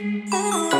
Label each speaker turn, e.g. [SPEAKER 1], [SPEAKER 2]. [SPEAKER 1] Oh.